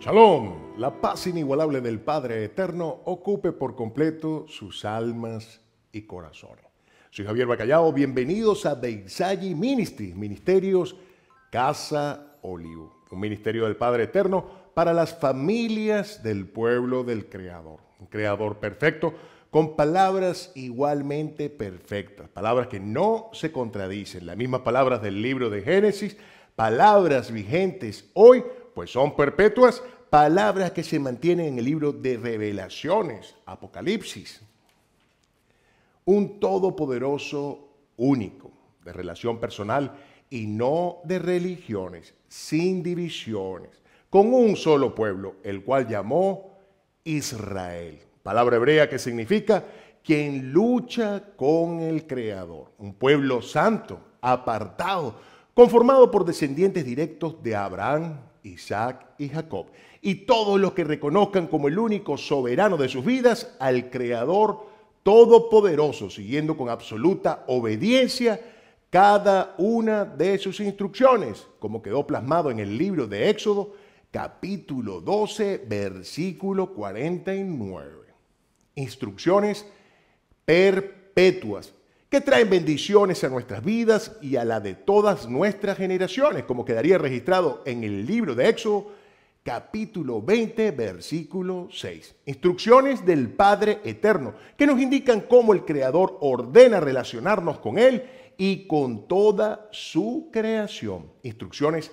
Shalom, la paz inigualable del Padre Eterno ocupe por completo sus almas y corazones. Soy Javier Bacallao, bienvenidos a Beisayi Ministries, Ministerios Casa Olivo, un ministerio del Padre Eterno para las familias del pueblo del Creador, un Creador perfecto con palabras igualmente perfectas, palabras que no se contradicen, las mismas palabras del libro de Génesis, palabras vigentes hoy pues son perpetuas palabras que se mantienen en el libro de revelaciones, Apocalipsis. Un todopoderoso único, de relación personal y no de religiones, sin divisiones, con un solo pueblo, el cual llamó Israel. Palabra hebrea que significa quien lucha con el Creador. Un pueblo santo, apartado, conformado por descendientes directos de Abraham, Isaac y Jacob, y todos los que reconozcan como el único soberano de sus vidas al Creador Todopoderoso, siguiendo con absoluta obediencia cada una de sus instrucciones, como quedó plasmado en el libro de Éxodo, capítulo 12, versículo 49. Instrucciones perpetuas que traen bendiciones a nuestras vidas y a la de todas nuestras generaciones, como quedaría registrado en el libro de Éxodo, capítulo 20, versículo 6. Instrucciones del Padre Eterno, que nos indican cómo el Creador ordena relacionarnos con Él y con toda su creación. Instrucciones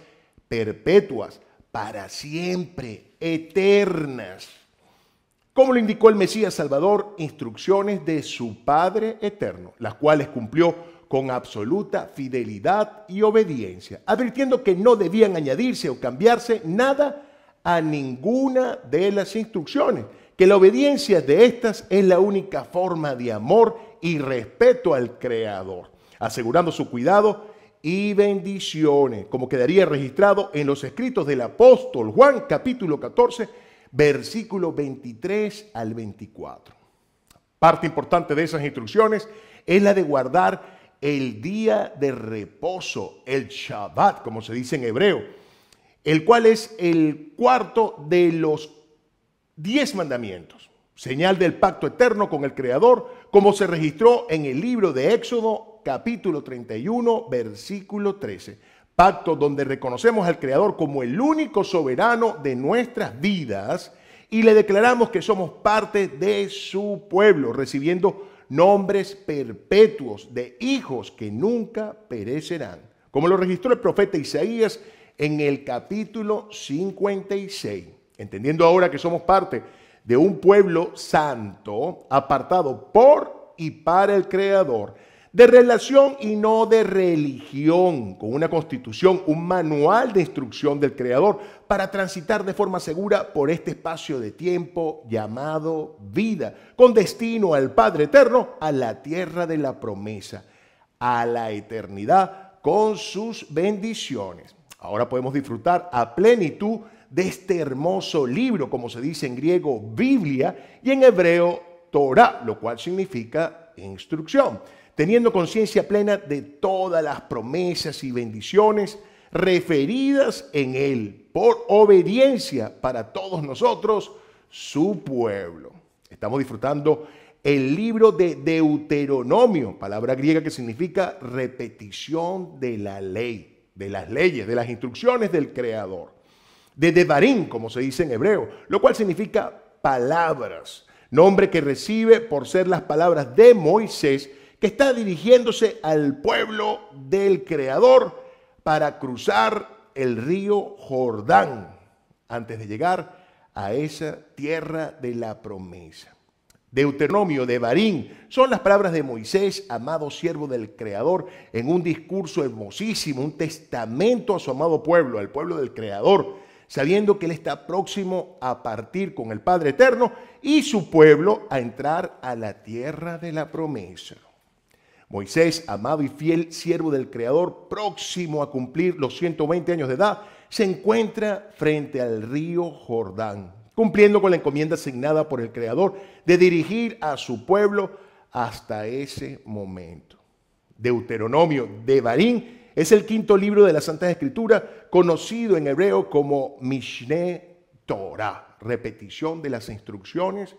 perpetuas, para siempre, eternas como lo indicó el Mesías Salvador, instrucciones de su Padre Eterno, las cuales cumplió con absoluta fidelidad y obediencia, advirtiendo que no debían añadirse o cambiarse nada a ninguna de las instrucciones, que la obediencia de estas es la única forma de amor y respeto al Creador, asegurando su cuidado y bendiciones, como quedaría registrado en los escritos del apóstol Juan capítulo 14, versículo 23 al 24. Parte importante de esas instrucciones es la de guardar el día de reposo, el Shabbat, como se dice en hebreo, el cual es el cuarto de los diez mandamientos, señal del pacto eterno con el Creador, como se registró en el libro de Éxodo capítulo 31, versículo 13 pacto donde reconocemos al Creador como el único soberano de nuestras vidas y le declaramos que somos parte de su pueblo, recibiendo nombres perpetuos de hijos que nunca perecerán, como lo registró el profeta Isaías en el capítulo 56, entendiendo ahora que somos parte de un pueblo santo, apartado por y para el Creador, de relación y no de religión, con una constitución, un manual de instrucción del Creador para transitar de forma segura por este espacio de tiempo llamado vida, con destino al Padre Eterno, a la tierra de la promesa, a la eternidad con sus bendiciones. Ahora podemos disfrutar a plenitud de este hermoso libro, como se dice en griego, Biblia, y en hebreo, Torah, lo cual significa instrucción teniendo conciencia plena de todas las promesas y bendiciones referidas en Él, por obediencia para todos nosotros, su pueblo. Estamos disfrutando el libro de Deuteronomio, palabra griega que significa repetición de la ley, de las leyes, de las instrucciones del Creador. De Devarim, como se dice en hebreo, lo cual significa palabras, nombre que recibe por ser las palabras de Moisés está dirigiéndose al pueblo del Creador para cruzar el río Jordán antes de llegar a esa tierra de la promesa. Deuteronomio de Barín son las palabras de Moisés, amado siervo del Creador, en un discurso hermosísimo, un testamento a su amado pueblo, al pueblo del Creador, sabiendo que Él está próximo a partir con el Padre Eterno y su pueblo a entrar a la tierra de la promesa. Moisés, amado y fiel siervo del Creador, próximo a cumplir los 120 años de edad, se encuentra frente al río Jordán, cumpliendo con la encomienda asignada por el Creador de dirigir a su pueblo hasta ese momento. Deuteronomio de Barín es el quinto libro de la Santa Escritura, conocido en hebreo como Mishneh Torah, repetición de las instrucciones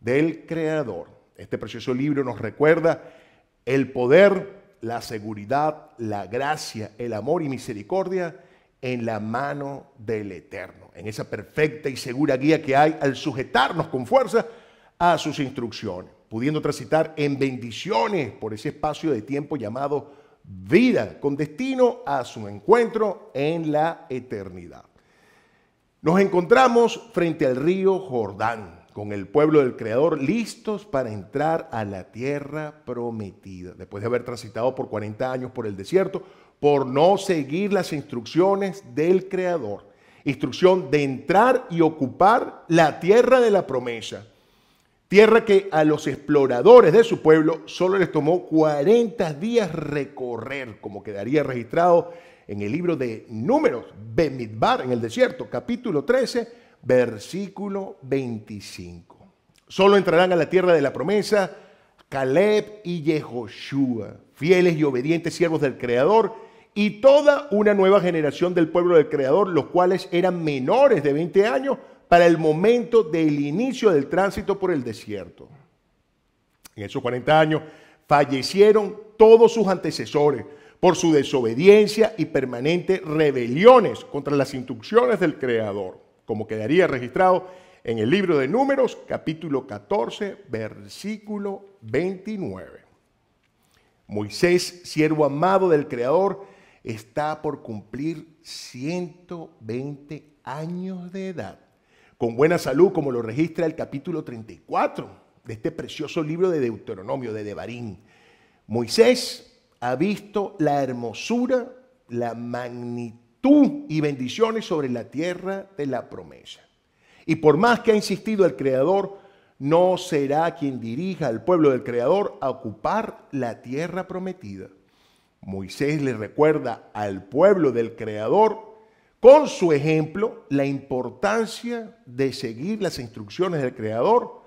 del Creador. Este precioso libro nos recuerda el poder, la seguridad, la gracia, el amor y misericordia en la mano del Eterno, en esa perfecta y segura guía que hay al sujetarnos con fuerza a sus instrucciones, pudiendo transitar en bendiciones por ese espacio de tiempo llamado vida, con destino a su encuentro en la eternidad. Nos encontramos frente al río Jordán, con el pueblo del Creador listos para entrar a la tierra prometida, después de haber transitado por 40 años por el desierto, por no seguir las instrucciones del Creador. Instrucción de entrar y ocupar la tierra de la promesa. Tierra que a los exploradores de su pueblo solo les tomó 40 días recorrer, como quedaría registrado en el libro de Números, Bemidbar, en el desierto, capítulo 13, versículo 25. Solo entrarán a la tierra de la promesa Caleb y Yehoshua, fieles y obedientes siervos del Creador, y toda una nueva generación del pueblo del Creador, los cuales eran menores de 20 años para el momento del inicio del tránsito por el desierto. En esos 40 años fallecieron todos sus antecesores por su desobediencia y permanentes rebeliones contra las instrucciones del Creador como quedaría registrado en el libro de Números, capítulo 14, versículo 29. Moisés, siervo amado del Creador, está por cumplir 120 años de edad, con buena salud, como lo registra el capítulo 34 de este precioso libro de Deuteronomio, de Devarín. Moisés ha visto la hermosura, la magnitud, y bendiciones sobre la tierra de la promesa. Y por más que ha insistido el Creador, no será quien dirija al pueblo del Creador a ocupar la tierra prometida. Moisés le recuerda al pueblo del Creador con su ejemplo la importancia de seguir las instrucciones del Creador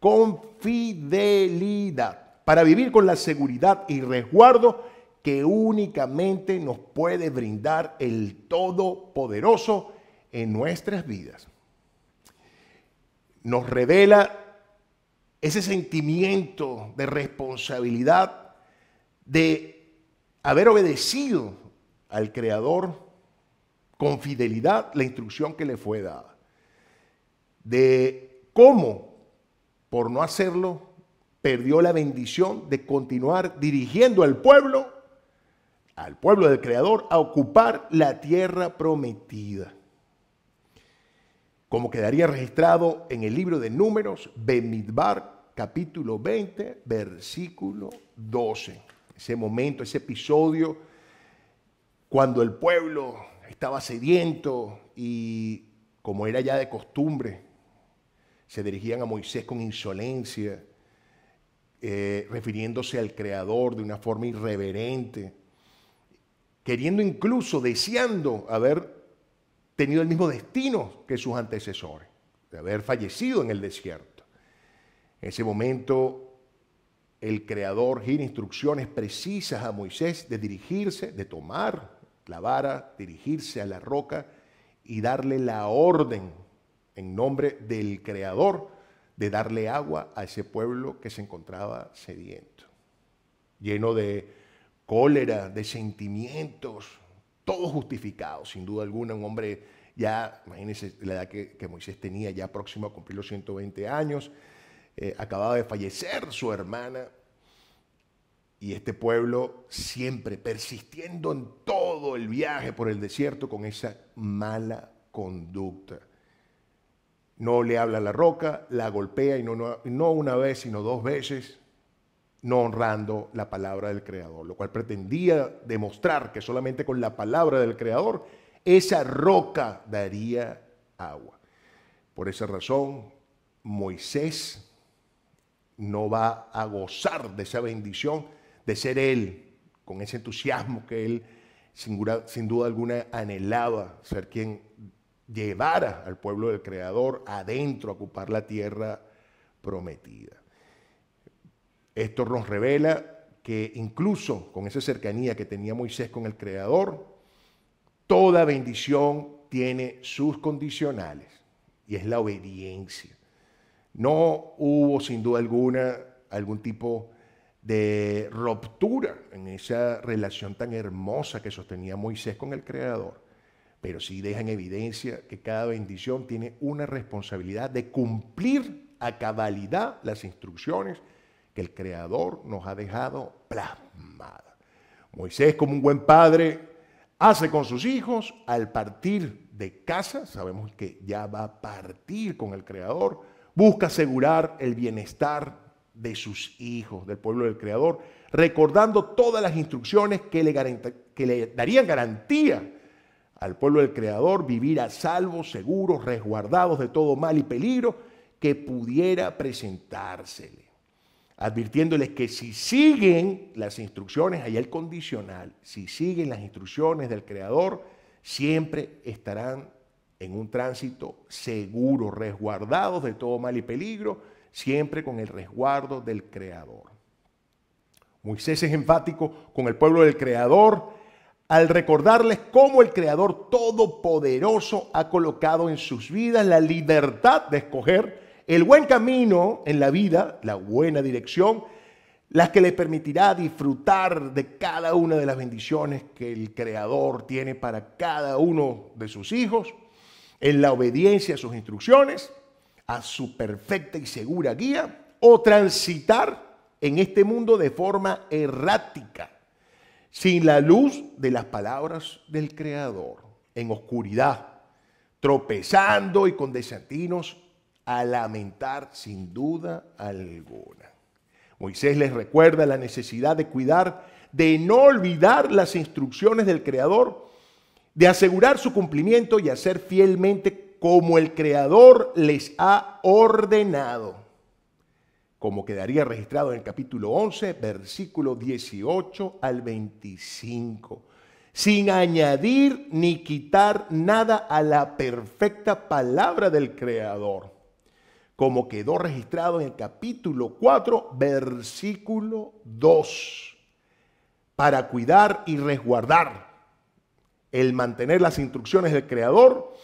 con fidelidad para vivir con la seguridad y resguardo que únicamente nos puede brindar el Todopoderoso en nuestras vidas. Nos revela ese sentimiento de responsabilidad de haber obedecido al Creador con fidelidad la instrucción que le fue dada. De cómo, por no hacerlo, perdió la bendición de continuar dirigiendo al pueblo al pueblo del Creador a ocupar la tierra prometida. Como quedaría registrado en el libro de Números, Bemidbar, capítulo 20, versículo 12. Ese momento, ese episodio, cuando el pueblo estaba sediento y como era ya de costumbre, se dirigían a Moisés con insolencia, eh, refiriéndose al Creador de una forma irreverente queriendo incluso, deseando haber tenido el mismo destino que sus antecesores, de haber fallecido en el desierto. En ese momento, el Creador gira instrucciones precisas a Moisés de dirigirse, de tomar la vara, dirigirse a la roca y darle la orden en nombre del Creador de darle agua a ese pueblo que se encontraba sediento, lleno de cólera, de sentimientos, todo justificado, sin duda alguna, un hombre ya, imagínense la edad que, Moisés tenía, ya próximo a cumplir los 120 años, eh, acababa de fallecer su hermana, y este pueblo siempre persistiendo en todo el viaje por el desierto con esa mala conducta. No le habla la roca, la golpea y no, no una vez, sino dos veces no honrando la palabra del Creador, lo cual pretendía demostrar que solamente con la palabra del Creador esa roca daría agua. Por esa razón, Moisés no va a gozar de esa bendición de ser él, con ese entusiasmo que él sin duda, alguna anhelaba, ser quien llevara al pueblo del Creador adentro a ocupar la tierra prometida. Esto nos revela que incluso con esa cercanía que tenía Moisés con el Creador, toda bendición tiene sus condicionales. y es la obediencia. No hubo sin duda alguna algún tipo de ruptura en esa relación tan hermosa que sostenía Moisés con el Creador, pero sí deja en evidencia que cada bendición tiene una responsabilidad de cumplir a cabalidad las instrucciones que el Creador nos ha dejado plasmadas. Moisés, como un buen padre, hace con sus hijos al partir de casa, sabemos que ya va a partir con el Creador, busca asegurar el bienestar de sus hijos, del pueblo del Creador, recordando todas las instrucciones que le, que le darían garantía al pueblo del Creador vivir a salvo, seguros, resguardados de todo mal y peligro que pudiera presentársele advirtiéndoles que si siguen las instrucciones, ahí el condicional, si siguen las instrucciones del Creador, siempre estarán en un tránsito seguro, resguardados de todo mal y peligro, siempre con el resguardo del Creador. Moisés es enfático con el pueblo del Creador al recordarles cómo el Creador Todopoderoso ha colocado en sus vidas la libertad de escoger el buen camino en la vida, la buena dirección, las que le permitirá disfrutar de cada una de las bendiciones que el Creador tiene para cada uno de sus hijos, en la obediencia a sus instrucciones, a su perfecta y segura guía, o transitar en este mundo de forma errática, sin la luz de las palabras del Creador, en oscuridad, tropezando y con desatinos a lamentar sin duda alguna. Moisés les recuerda la necesidad de cuidar, de no olvidar las instrucciones del Creador, de asegurar su cumplimiento y hacer fielmente como el Creador les ha ordenado, como quedaría registrado en el capítulo 11, versículo 18 al 25, sin añadir ni quitar nada a la perfecta palabra del Creador como quedó registrado en el capítulo 4, versículo 2, para cuidar y resguardar el mantener las instrucciones del Creador,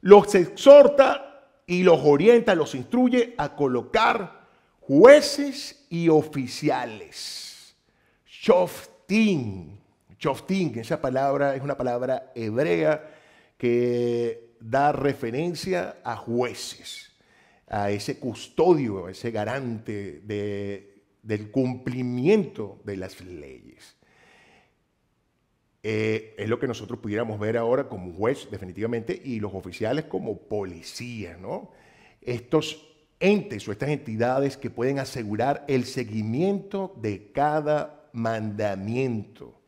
los exhorta y los orienta, los instruye a colocar jueces y oficiales. Shoftin, Shoftin, esa palabra es una palabra hebrea que da referencia a jueces a ese custodio, a ese garante del cumplimiento de las leyes. Eh, es lo que nosotros pudiéramos ver ahora como juez, definitivamente, y los oficiales como policía, ¿no? Estos entes o estas entidades que pueden asegurar el seguimiento de cada mandamiento,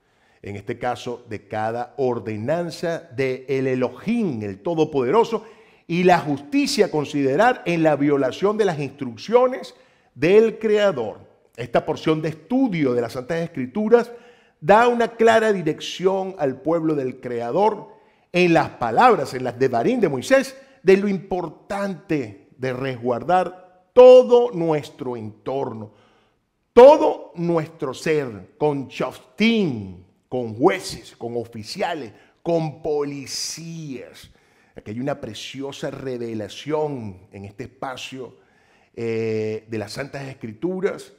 en este caso de cada ordenanza de el Elohim, el Todopoderoso, y la justicia considerar en la violación de las instrucciones del Creador. Esta porción de estudio de las Santas Escrituras da una clara dirección al pueblo del Creador en las palabras, en las de Barín de Moisés, de lo importante de resguardar todo nuestro entorno, todo nuestro ser, con choftín, con jueces, con oficiales, con policías Aquí hay una preciosa revelación en este espacio eh, de las Santas Escrituras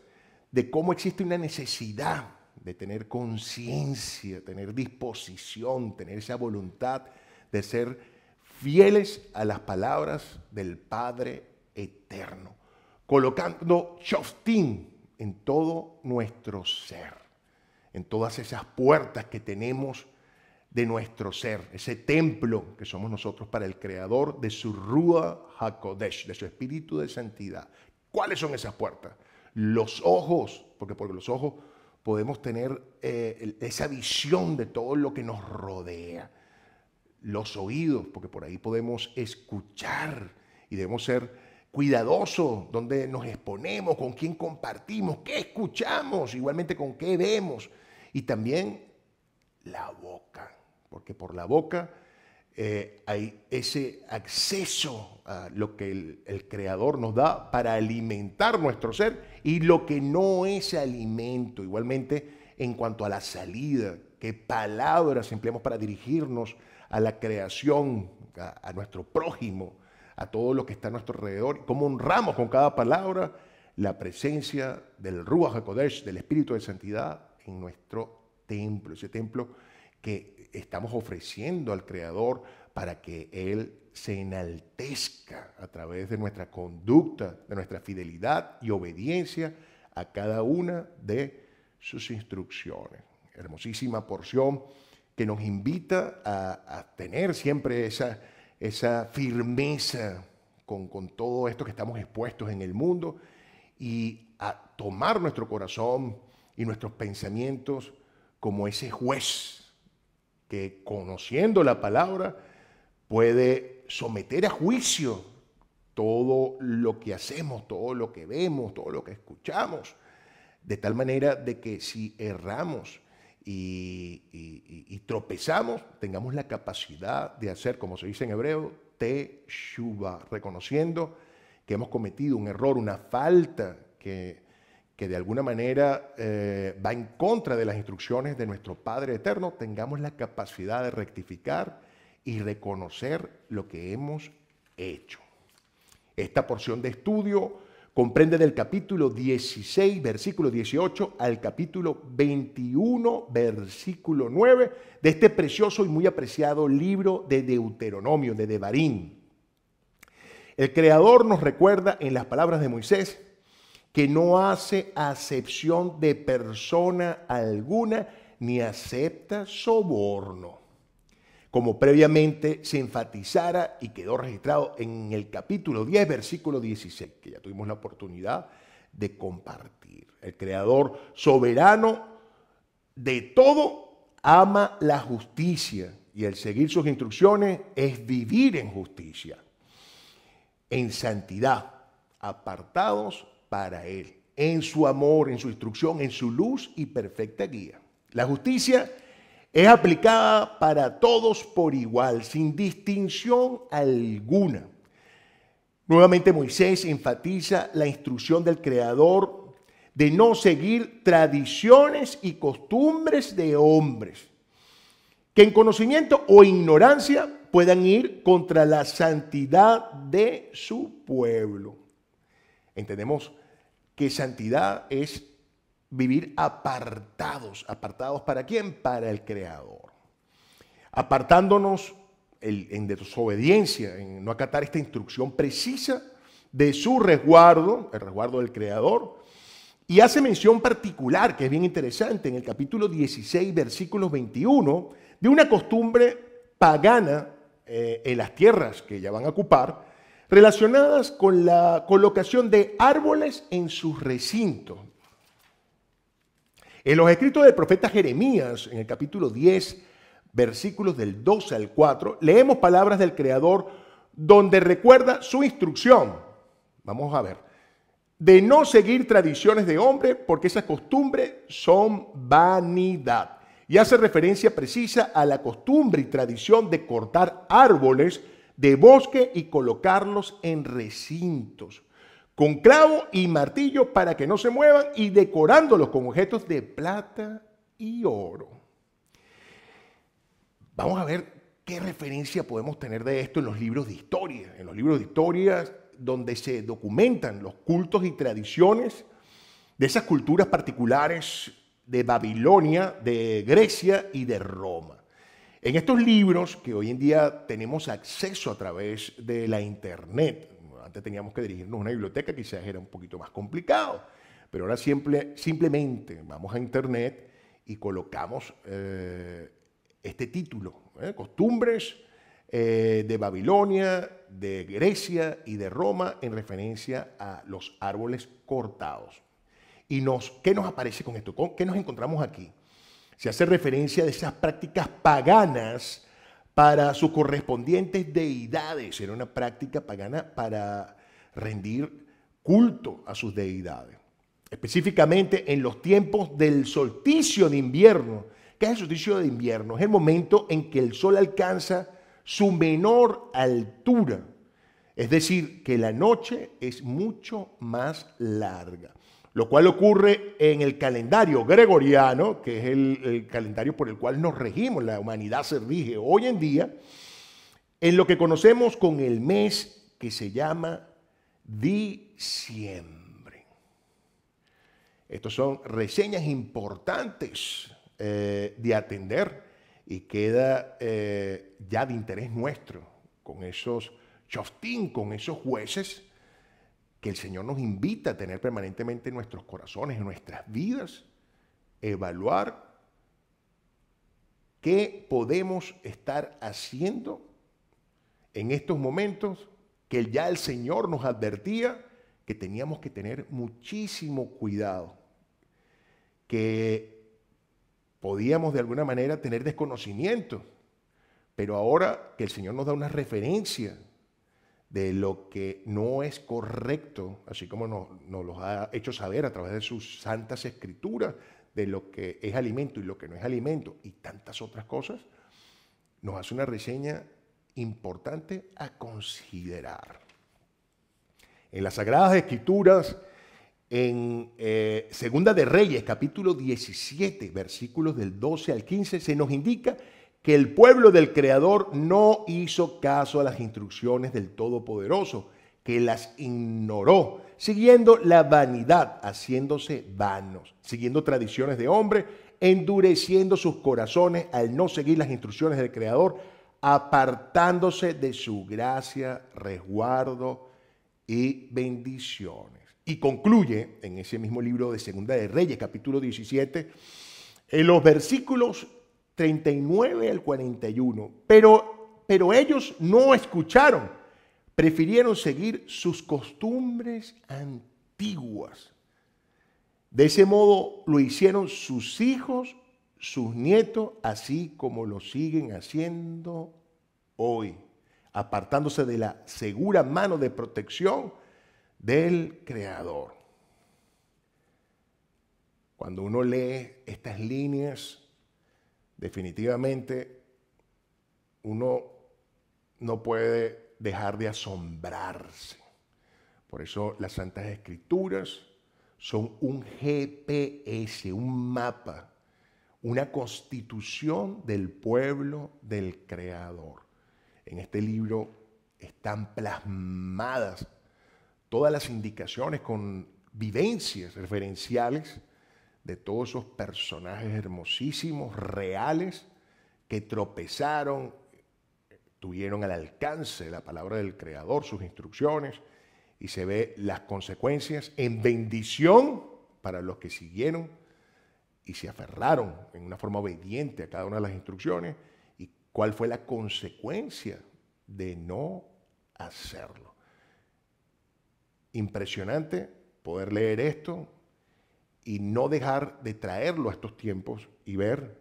de cómo existe una necesidad de tener conciencia, tener disposición, tener esa voluntad de ser fieles a las palabras del Padre Eterno, colocando Shoftim en todo nuestro ser, en todas esas puertas que tenemos de nuestro ser, ese templo que somos nosotros para el Creador de su Rúa HaKodesh, de su espíritu de santidad. ¿Cuáles son esas puertas? Los ojos, porque por los ojos podemos tener eh, esa visión de todo lo que nos rodea. Los oídos, porque por ahí podemos escuchar y debemos ser cuidadosos donde nos exponemos, con quién compartimos, qué escuchamos, igualmente con qué vemos. Y también la boca porque por la boca eh, hay ese acceso a lo que el, Creador nos da para alimentar nuestro ser y lo que no es alimento. Igualmente, en cuanto a la salida, qué palabras empleamos para dirigirnos a la creación, a, a nuestro prójimo, a todo lo que está a nuestro alrededor cómo honramos con cada palabra la presencia del Ruach HaKodesh, del Espíritu de Santidad en nuestro templo, ese templo que estamos ofreciendo al Creador para que Él se enaltezca a través de nuestra conducta, de nuestra fidelidad y obediencia a cada una de sus instrucciones. Hermosísima porción que nos invita a, tener siempre esa, esa firmeza con, con todo esto que estamos expuestos en el mundo y a tomar nuestro corazón y nuestros pensamientos como ese juez que conociendo la palabra puede someter a juicio todo lo que hacemos, todo lo que vemos, todo lo que escuchamos, de tal manera de que si erramos y, tropezamos, tengamos la capacidad de hacer, como se dice en hebreo, teshuva, reconociendo que hemos cometido un error, una falta que, que de alguna manera eh, va en contra de las instrucciones de nuestro Padre Eterno, tengamos la capacidad de rectificar y reconocer lo que hemos hecho. Esta porción de estudio comprende del capítulo 16, versículo 18, al capítulo 21, versículo 9, de este precioso y muy apreciado libro de Deuteronomio, de Devarim. El Creador nos recuerda en las palabras de Moisés que no hace acepción de persona alguna ni acepta soborno como previamente se enfatizara y quedó registrado en el capítulo 10, versículo 16, que ya tuvimos la oportunidad de compartir. El Creador soberano de todo ama la justicia y el seguir sus instrucciones es vivir en justicia, en santidad, apartados para Él, en su amor, en su instrucción, en su luz y perfecta guía. La justicia es aplicada para todos por igual, sin distinción alguna. Nuevamente Moisés enfatiza la instrucción del Creador de no seguir tradiciones y costumbres de hombres, que en conocimiento o ignorancia puedan ir contra la santidad de su pueblo. Entendemos que santidad es vivir apartados. ¿Apartados para quién? Para el Creador. Apartándonos en desobediencia, en no acatar esta instrucción precisa de su resguardo, el resguardo del Creador. Y hace mención particular, que es bien interesante, en el capítulo 16, versículos 21, de una costumbre pagana eh, en las tierras que ya van a ocupar, relacionadas con la colocación de árboles en sus recintos. En los escritos del profeta Jeremías, en el capítulo 10, versículos del 12 al 4, leemos palabras del Creador donde recuerda su instrucción. Vamos a ver. De no seguir tradiciones de hombre, porque esas costumbres son vanidad. Y hace referencia precisa a la costumbre y tradición de cortar árboles de bosque y colocarlos en recintos con clavo y martillo para que no se muevan y decorándolos con objetos de plata y oro. Vamos a ver qué referencia podemos tener de esto en los libros de historia. En los libros de historia donde se documentan los cultos y tradiciones de esas culturas particulares de Babilonia, de Grecia y de Roma. En estos libros que hoy en día tenemos acceso a través de la internet, antes teníamos que dirigirnos a una biblioteca, quizás era un poquito más complicado, pero ahora simplemente vamos a internet y colocamos eh, este título, ¿eh? Costumbres eh, de Babilonia, de Grecia y de Roma en referencia a los árboles cortados. ¿Y qué nos aparece con esto? ¿Qué nos encontramos aquí? Se hace referencia de esas prácticas paganas para sus correspondientes deidades. Era una práctica pagana para rendir culto a sus deidades. Específicamente en los tiempos del solsticio de invierno. ¿Qué es el solsticio de invierno? Es el momento en que el sol alcanza su menor altura. Es decir, que la noche es mucho más larga lo cual ocurre en el calendario gregoriano, que es el, calendario por el cual nos regimos, la humanidad se rige hoy en día, en lo que conocemos con el mes que se llama diciembre. Estos son reseñas importantes eh, de atender y queda eh, ya de interés nuestro con esos choftín, con esos jueces que el Señor nos invita a tener permanentemente en nuestros corazones, en nuestras vidas, evaluar qué podemos estar haciendo en estos momentos que ya el Señor nos advertía que teníamos que tener muchísimo cuidado, que podíamos de alguna manera tener desconocimiento, pero ahora que el Señor nos da una referencia de lo que no es correcto, así como nos, nos ha hecho saber a través de sus santas escrituras, de lo que es alimento y lo que no es alimento y tantas otras cosas, nos hace una reseña importante a considerar. En las Sagradas Escrituras, en eh, Segunda de Reyes, capítulo 17, versículos del 12 al 15, se nos indica que el pueblo del Creador no hizo caso a las instrucciones del Todopoderoso, que las ignoró, siguiendo la vanidad, haciéndose vanos, siguiendo tradiciones de hombre, endureciendo sus corazones al no seguir las instrucciones del Creador, apartándose de su gracia, resguardo y bendiciones. Y concluye en ese mismo libro de Segunda de Reyes, capítulo 17, en los versículos 39 al 41. Pero, pero ellos no escucharon, prefirieron seguir sus costumbres antiguas. De ese modo lo hicieron sus hijos sus nietos, así como lo siguen haciendo hoy, apartándose de la segura mano de protección del Creador. Cuando uno lee estas líneas, definitivamente uno no puede dejar de asombrarse. Por eso las Santas Escrituras son un GPS, un mapa una constitución del pueblo del Creador. En este libro están plasmadas todas las indicaciones con vivencias referenciales de todos esos personajes hermosísimos, reales, que tropezaron, tuvieron al alcance la palabra del Creador, sus instrucciones, y se ve las consecuencias en bendición para los que siguieron y se aferraron en una forma obediente a cada una de las instrucciones y cuál fue la consecuencia de no hacerlo. Impresionante poder leer esto y no dejar de traerlo a estos tiempos y ver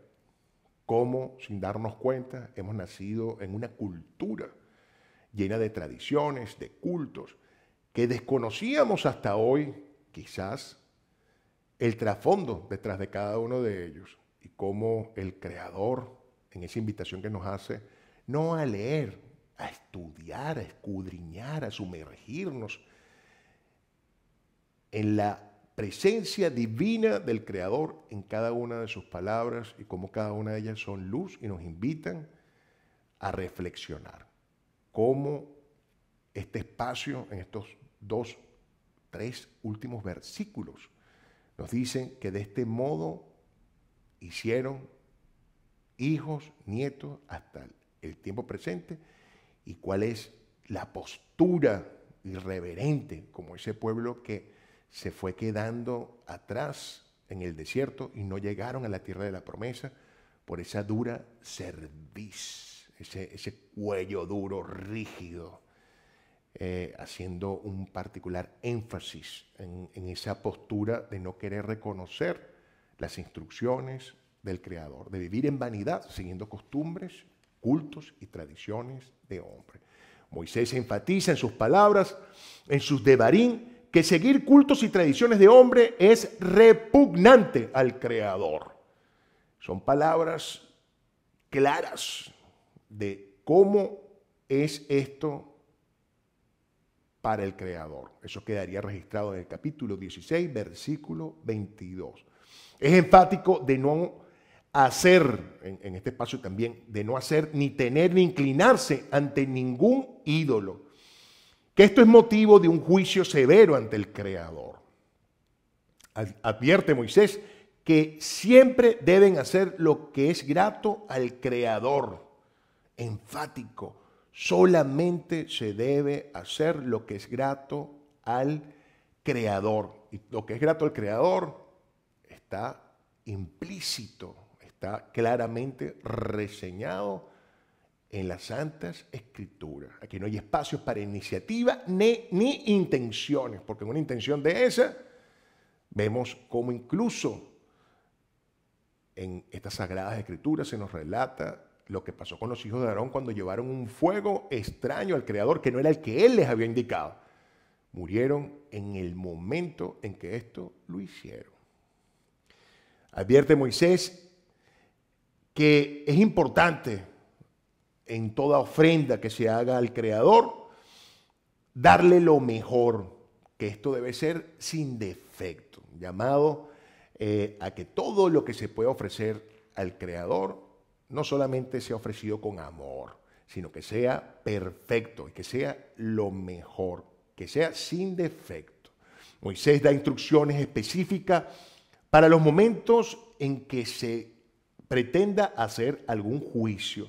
cómo, sin darnos cuenta, hemos nacido en una cultura llena de tradiciones, de cultos, que desconocíamos hasta hoy, quizás el trasfondo detrás de cada uno de ellos y cómo el Creador, en esa invitación que nos hace, no a leer, a estudiar, a escudriñar, a sumergirnos en la presencia divina del Creador en cada una de sus palabras y cómo cada una de ellas son luz y nos invitan a reflexionar. Cómo este espacio en estos dos, tres últimos versículos nos dicen que de este modo hicieron hijos, nietos, hasta el tiempo presente, y cuál es la postura irreverente, como ese pueblo que se fue quedando atrás en el desierto y no llegaron a la tierra de la promesa por esa dura cerviz, ese, ese cuello duro, rígido, eh, haciendo un particular énfasis en, esa postura de no querer reconocer las instrucciones del Creador, de vivir en vanidad, siguiendo costumbres, cultos y tradiciones de hombre. Moisés enfatiza en sus palabras, en sus devarín, que seguir cultos y tradiciones de hombre es repugnante al Creador. Son palabras claras de cómo es esto para el Creador. Eso quedaría registrado en el capítulo 16, versículo 22. Es enfático de no hacer, en, este espacio también, de no hacer ni tener ni inclinarse ante ningún ídolo. Que esto es motivo de un juicio severo ante el Creador. Advierte Moisés que siempre deben hacer lo que es grato al Creador. Enfático, solamente se debe hacer lo que es grato al Creador. Y lo que es grato al Creador está implícito, está claramente reseñado en las Santas Escrituras. Aquí no hay espacios para iniciativa ni, intenciones, porque en una intención de esa vemos cómo incluso en estas Sagradas Escrituras se nos relata lo que pasó con los hijos de Aarón cuando llevaron un fuego extraño al Creador que no era el que él les había indicado. Murieron en el momento en que esto lo hicieron. Advierte Moisés que es importante en toda ofrenda que se haga al Creador, darle lo mejor, que esto debe ser sin defecto, llamado eh, a que todo lo que se puede ofrecer al Creador no solamente sea ofrecido con amor, sino que sea perfecto y que sea lo mejor, que sea sin defecto. Moisés da instrucciones específicas para los momentos en que se pretenda hacer algún juicio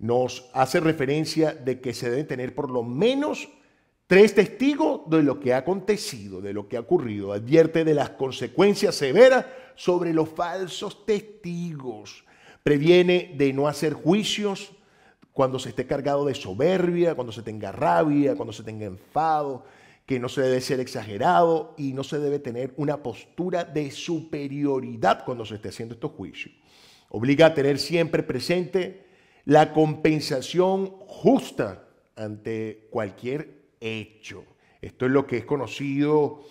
nos hace referencia de que se deben tener por lo menos tres testigos de lo que ha acontecido, de lo que ha ocurrido. Advierte de las consecuencias severas sobre los falsos testigos. Previene de no hacer juicios cuando se esté cargado de soberbia, cuando se tenga rabia, cuando se tenga enfado, que no se debe ser exagerado y no se debe tener una postura de superioridad cuando se esté haciendo estos juicios. Obliga a tener siempre presente la compensación justa ante cualquier hecho. Esto es lo que es conocido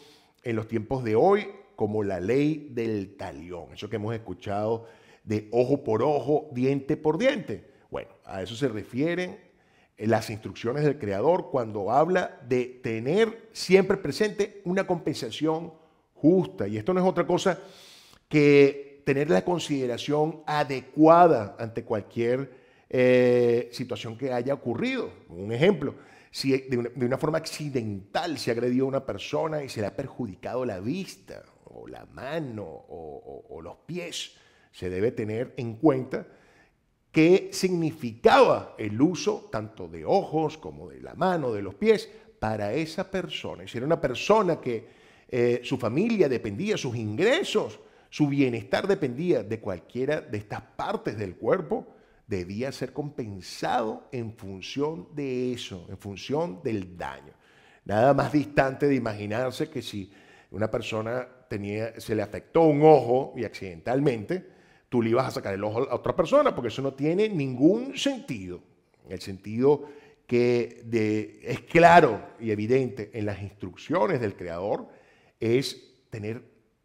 en los tiempos de hoy como la ley del talión. Eso que hemos escuchado de ojo por ojo, diente por diente. Bueno, a eso se refieren las instrucciones del Creador cuando habla de tener siempre presente una compensación justa. Y esto no es otra cosa que tener la consideración adecuada ante cualquier eh, situación que haya ocurrido. Un ejemplo, si de una, forma accidental se agredió a una persona y se le ha perjudicado la vista o la mano o, los pies, se debe tener en cuenta qué significaba el uso tanto de ojos como de la mano, de los pies, para esa persona. si era una persona que eh, su familia dependía, sus ingresos, su bienestar dependía de cualquiera de estas partes del cuerpo, debía ser compensado en función de eso, en función del daño. Nada más distante de imaginarse que si una persona tenía, se le afectó un ojo y accidentalmente, tú le ibas a sacar el ojo a otra persona, porque eso no tiene ningún sentido. El sentido que es claro y evidente en las instrucciones del Creador es tener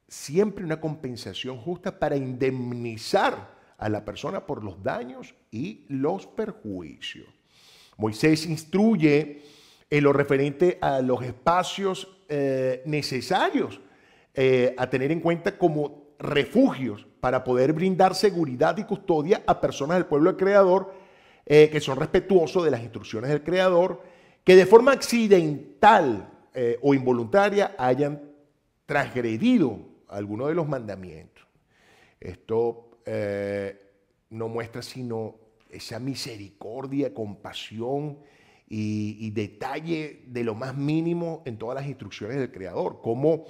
siempre una compensación justa para indemnizar a la persona por los daños y los perjuicios. Moisés instruye en lo referente a los espacios eh, necesarios eh, a tener en cuenta como refugios para poder brindar seguridad y custodia a personas del pueblo del Creador eh, que son respetuosos de las instrucciones del Creador, que de forma accidental o involuntaria hayan transgredido alguno de los mandamientos. Esto eh, no muestra sino esa misericordia, compasión y, detalle de lo más mínimo en todas las instrucciones del Creador. Cómo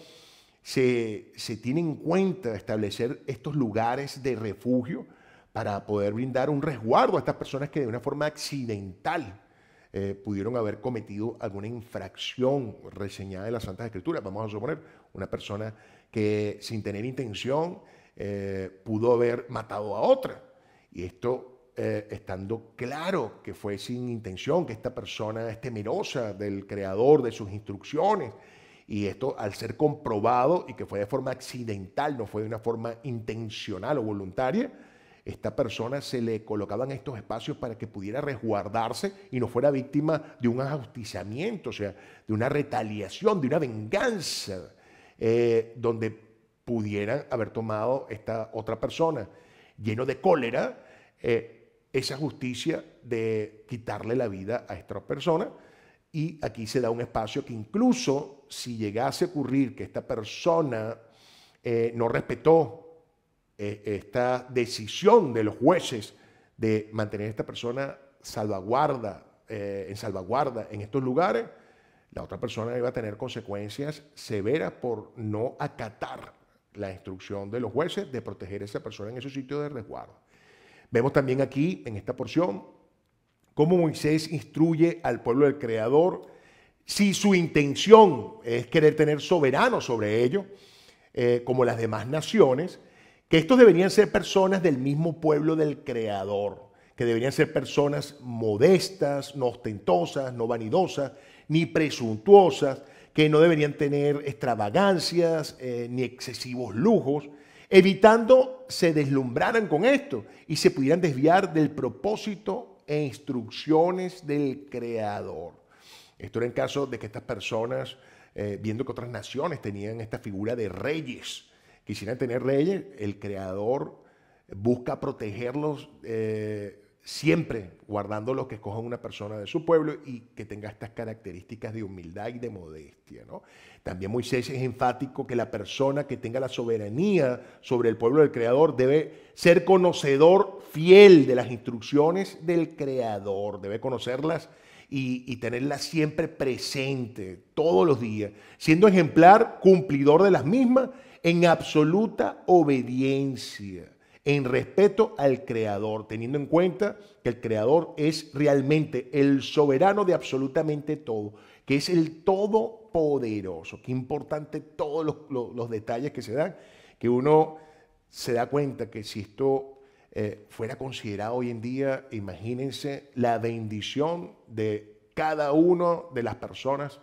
se, tiene en cuenta establecer estos lugares de refugio para poder brindar un resguardo a estas personas que de una forma accidental eh, pudieron haber cometido alguna infracción reseñada en las Santas Escrituras. Vamos a suponer una persona que sin tener intención eh, pudo haber matado a otra. Y esto eh, estando claro que fue sin intención, que esta persona es temerosa del creador, de sus instrucciones. Y esto al ser comprobado y que fue de forma accidental, no fue de una forma intencional o voluntaria, esta persona se le colocaban estos espacios para que pudiera resguardarse y no fuera víctima de un ajusticiamiento, o sea, de una retaliación, de una venganza, eh, donde pudieran haber tomado esta otra persona. Lleno de cólera eh, esa justicia de quitarle la vida a esta persona. Y aquí se da un espacio que incluso si llegase a ocurrir que esta persona eh, no respetó eh, esta decisión de los jueces de mantener a esta persona salvaguarda, en salvaguarda en estos lugares, la otra persona iba a tener consecuencias severas por no acatar la instrucción de los jueces de proteger a esa persona en ese sitio de resguardo. Vemos también aquí, en esta porción, cómo Moisés instruye al pueblo del Creador si su intención es querer tener soberano sobre ellos, eh, como las demás naciones, que estos deberían ser personas del mismo pueblo del Creador, que deberían ser personas modestas, no ostentosas, no vanidosas, ni presuntuosas, que no deberían tener extravagancias eh, ni excesivos lujos, evitando se deslumbraran con esto y se pudieran desviar del propósito e instrucciones del Creador. Esto era en caso de que estas personas, eh, viendo que otras naciones tenían esta figura de reyes, quisieran tener reyes, el Creador busca protegerlos eh, siempre guardando lo que escoja una persona de su pueblo y que tenga estas características de humildad y de modestia. ¿no? También Moisés es enfático que la persona que tenga la soberanía sobre el pueblo del Creador debe ser conocedor fiel de las instrucciones del Creador, debe conocerlas y, y tenerlas siempre presente todos los días, siendo ejemplar, cumplidor de las mismas en absoluta obediencia en respeto al Creador, teniendo en cuenta que el Creador es realmente el soberano de absolutamente todo, que es el todopoderoso. Qué importante todos los, detalles que se dan, que uno se da cuenta que si esto eh, fuera considerado hoy en día, imagínense la bendición de cada una de las personas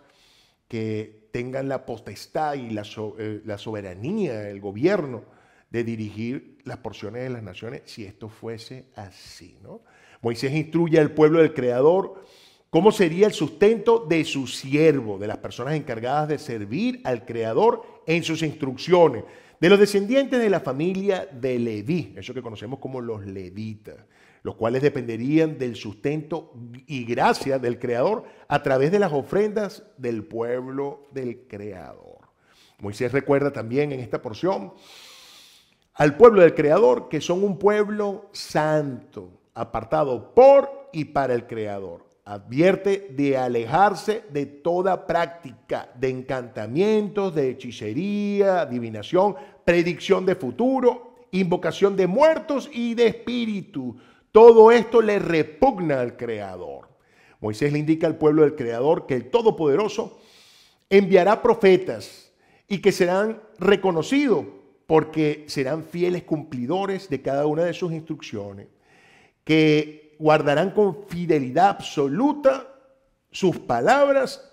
que tengan la potestad y la, eh, la soberanía, el gobierno de dirigir las porciones de las naciones si esto fuese así. ¿no? Moisés instruye al pueblo del Creador cómo sería el sustento de su siervo, de las personas encargadas de servir al Creador en sus instrucciones, de los descendientes de la familia de Leví, eso que conocemos como los levitas, los cuales dependerían del sustento y gracia del Creador a través de las ofrendas del pueblo del Creador. Moisés recuerda también en esta porción al pueblo del Creador, que son un pueblo santo, apartado por y para el Creador. Advierte de alejarse de toda práctica de encantamientos, de hechicería, adivinación, predicción de futuro, invocación de muertos y de espíritu. Todo esto le repugna al Creador. Moisés le indica al pueblo del Creador que el Todopoderoso enviará profetas y que serán reconocidos porque serán fieles cumplidores de cada una de sus instrucciones, que guardarán con fidelidad absoluta sus palabras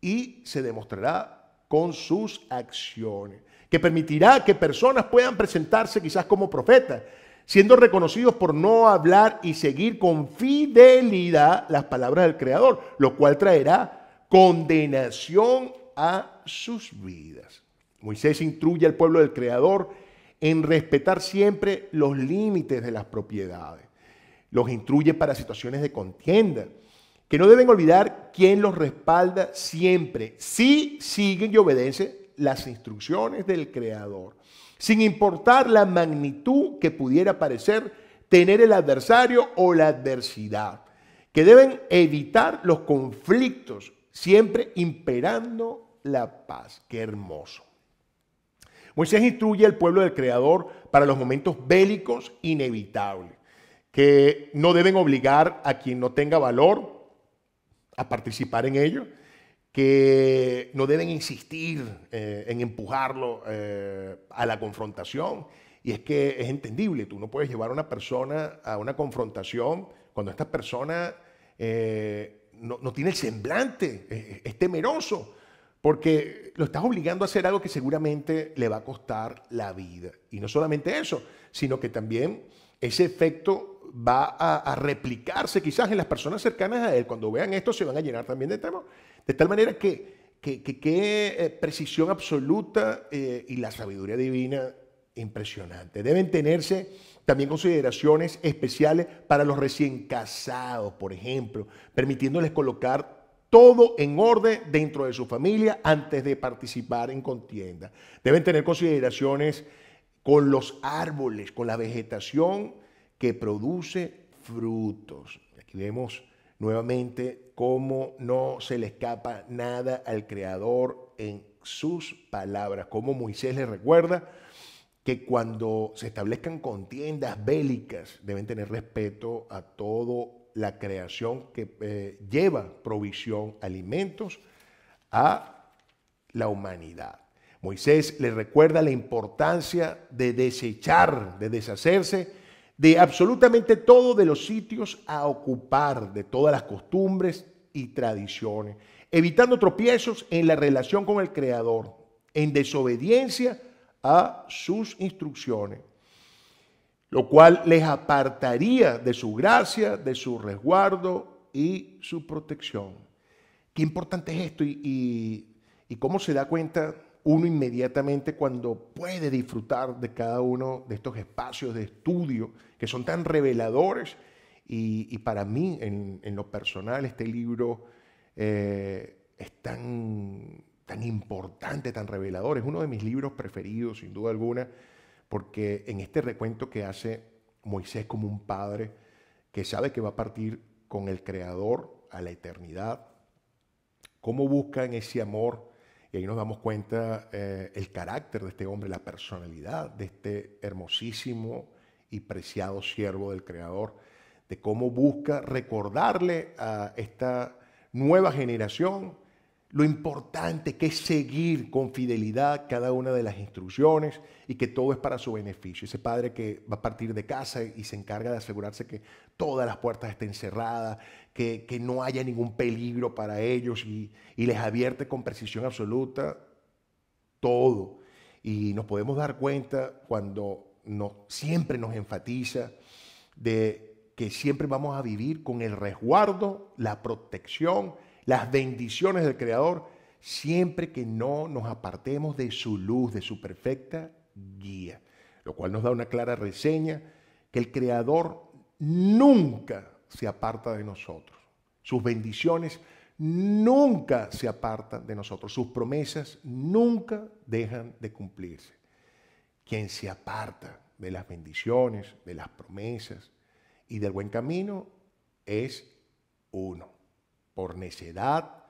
y se demostrará con sus acciones, que permitirá que personas puedan presentarse quizás como profetas, siendo reconocidos por no hablar y seguir con fidelidad las palabras del Creador, lo cual traerá condenación a sus vidas. Moisés instruye al pueblo del Creador en respetar siempre los límites de las propiedades. Los instruye para situaciones de contienda, que no deben olvidar quién los respalda siempre, si siguen y obedecen las instrucciones del Creador, sin importar la magnitud que pudiera parecer tener el adversario o la adversidad, que deben evitar los conflictos, siempre imperando la paz. Qué hermoso. Moisés instruye al pueblo del Creador para los momentos bélicos inevitables, que no deben obligar a quien no tenga valor a participar en ello, que no deben insistir eh, en empujarlo eh, a la confrontación. Y es que es entendible, tú no puedes llevar a una persona a una confrontación cuando esta persona eh, no, tiene el semblante, es temeroso porque lo estás obligando a hacer algo que seguramente le va a costar la vida. Y no solamente eso, sino que también ese efecto va a, replicarse quizás en las personas cercanas a él. Cuando vean esto se van a llenar también de temor. De tal manera que qué eh, precisión absoluta eh, y la sabiduría divina impresionante. Deben tenerse también consideraciones especiales para los recién casados, por ejemplo, permitiéndoles colocar todo en orden dentro de su familia antes de participar en contienda. Deben tener consideraciones con los árboles, con la vegetación que produce frutos. Aquí vemos nuevamente cómo no se le escapa nada al Creador en sus palabras, como Moisés le recuerda que cuando se establezcan contiendas bélicas deben tener respeto a toda la creación que eh, lleva provisión, alimentos a la humanidad. Moisés le recuerda la importancia de desechar, de deshacerse de absolutamente todo de los sitios a ocupar, de todas las costumbres y tradiciones, evitando tropiezos en la relación con el Creador, en desobediencia a sus instrucciones, lo cual les apartaría de su gracia, de su resguardo y su protección. Qué importante es esto y, cómo se da cuenta uno inmediatamente cuando puede disfrutar de cada uno de estos espacios de estudio que son tan reveladores. Y, para mí, en, lo personal, este libro eh, es tan, tan importante, tan revelador. Es uno de mis libros preferidos, sin duda alguna, porque en este recuento que hace Moisés como un padre que sabe que va a partir con el Creador a la eternidad, cómo busca en ese amor y ahí nos damos cuenta eh, el carácter de este hombre, la personalidad de este hermosísimo y preciado siervo del Creador, de cómo busca recordarle a esta nueva generación lo importante que es seguir con fidelidad cada una de las instrucciones y que todo es para su beneficio. Ese padre que va a partir de casa y se encarga de asegurarse que todas las puertas estén cerradas, que, no haya ningún peligro para ellos y, les advierte con precisión absoluta todo. Y nos podemos dar cuenta cuando siempre nos enfatiza de que siempre vamos a vivir con el resguardo, la protección, las bendiciones del Creador, siempre que no nos apartemos de su luz, de su perfecta guía. Lo cual nos da una clara reseña que el Creador nunca se aparta de nosotros. Sus bendiciones nunca se apartan de nosotros. Sus promesas nunca dejan de cumplirse. Quien se aparta de las bendiciones, de las promesas y del buen camino es uno. Por necedad,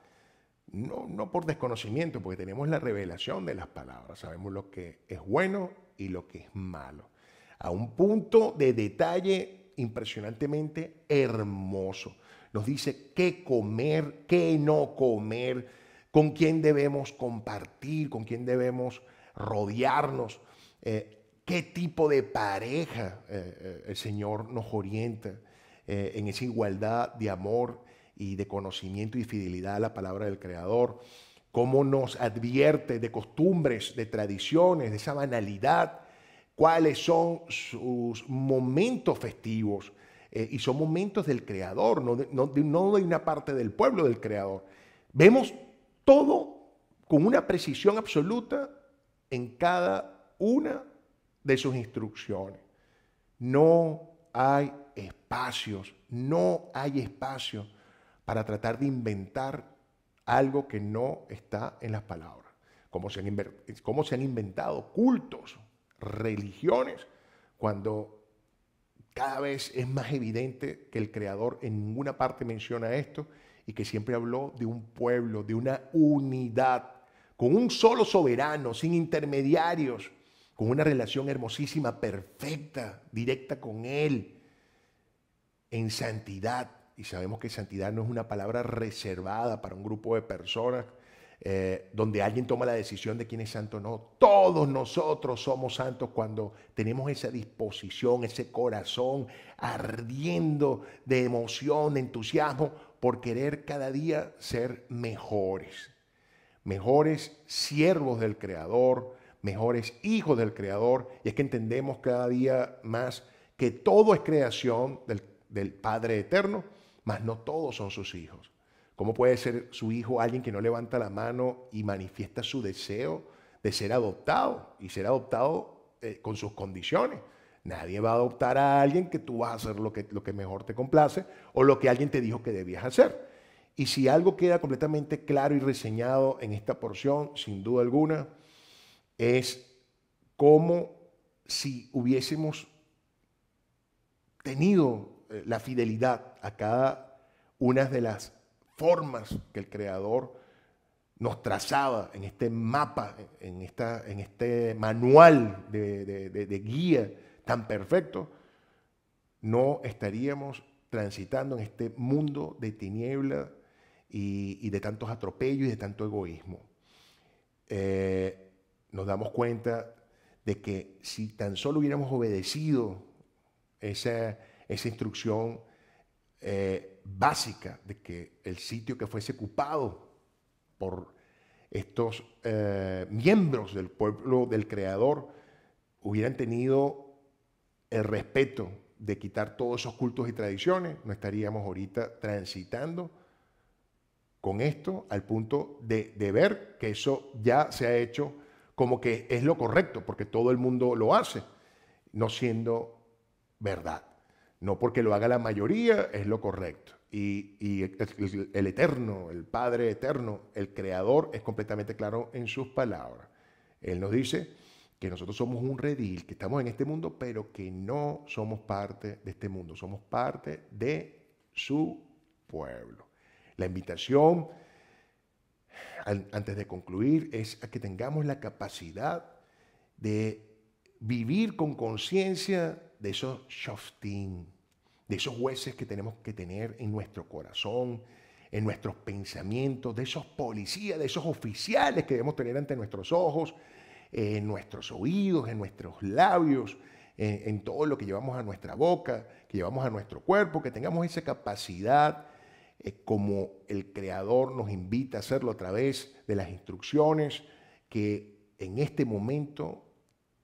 no, no por desconocimiento, porque tenemos la revelación de las palabras. Sabemos lo que es bueno y lo que es malo. A un punto de detalle impresionantemente hermoso. Nos dice qué comer, qué no comer, con quién debemos compartir, con quién debemos rodearnos, eh, qué tipo de pareja eh, eh, el Señor nos orienta en esa igualdad de amor y de conocimiento y fidelidad a la palabra del Creador, cómo nos advierte de costumbres, de tradiciones, de esa banalidad cuáles son sus momentos festivos. Eh, y son momentos del Creador, no de, no, de una parte del pueblo del Creador. Vemos todo con una precisión absoluta en cada una de sus instrucciones. No hay espacios, no hay espacio para tratar de inventar algo que no está en las palabras. Como se han, como se han inventado cultos, religiones, cuando cada vez es más evidente que el Creador en ninguna parte menciona esto y que siempre habló de un pueblo, de una unidad, con un solo soberano, sin intermediarios, con una relación hermosísima, perfecta, directa con Él, en santidad. Y sabemos que santidad no es una palabra reservada para un grupo de personas, eh, donde alguien toma la decisión de quién es santo o no. Todos nosotros somos santos cuando tenemos esa disposición, ese corazón ardiendo de emoción, de entusiasmo por querer cada día ser mejores. Mejores siervos del Creador, mejores hijos del Creador. Y es que entendemos cada día más que todo es creación del, del Padre Eterno, mas no todos son sus hijos. ¿Cómo puede ser su hijo alguien que no levanta la mano y manifiesta su deseo de ser adoptado y ser adoptado eh, con sus condiciones? Nadie va a adoptar a alguien que tú vas a hacer lo que, lo que mejor te complace o lo que alguien te dijo que debías hacer. Y si algo queda completamente claro y reseñado en esta porción, sin duda alguna, es cómo si hubiésemos tenido la fidelidad a cada una de las formas que el Creador nos trazaba en este mapa, en, esta, en este manual de, guía tan perfecto, no estaríamos transitando en este mundo de tiniebla y, de tantos atropellos y de tanto egoísmo. Eh, nos damos cuenta de que si tan solo hubiéramos obedecido esa, esa instrucción eh, básica de que el sitio que fuese ocupado por estos eh, miembros del pueblo del Creador hubieran tenido el respeto de quitar todos esos cultos y tradiciones, no estaríamos ahorita transitando con esto al punto de, de, ver que eso ya se ha hecho como que es lo correcto, porque todo el mundo lo hace, no siendo verdad. No porque lo haga la mayoría es lo correcto y, el, eterno, el Padre eterno, el Creador, es completamente claro en sus palabras. Él nos dice que nosotros somos un redil, que estamos en este mundo, pero que no somos parte de este mundo, somos parte de su pueblo. La invitación, antes de concluir, es a que tengamos la capacidad de vivir con conciencia de esos shoftim, de esos jueces que tenemos que tener en nuestro corazón, en nuestros pensamientos, de esos policías, de esos oficiales que debemos tener ante nuestros ojos, en nuestros oídos, en nuestros labios, en, todo lo que llevamos a nuestra boca, que llevamos a nuestro cuerpo, que tengamos esa capacidad eh, como el Creador nos invita a hacerlo a través de las instrucciones que en este momento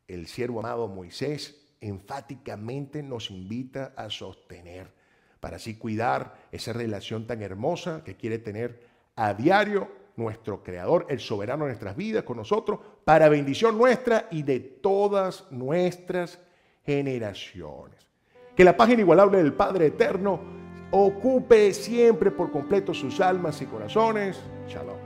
el siervo amado Moisés enfáticamente nos invita a sostener, para así cuidar esa relación tan hermosa que quiere tener a diario nuestro Creador, el soberano de nuestras vidas con nosotros, para bendición nuestra y de todas nuestras generaciones. Que la página igualable del Padre Eterno ocupe siempre por completo sus almas y corazones. Shalom.